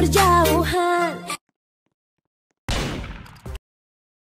terjauhan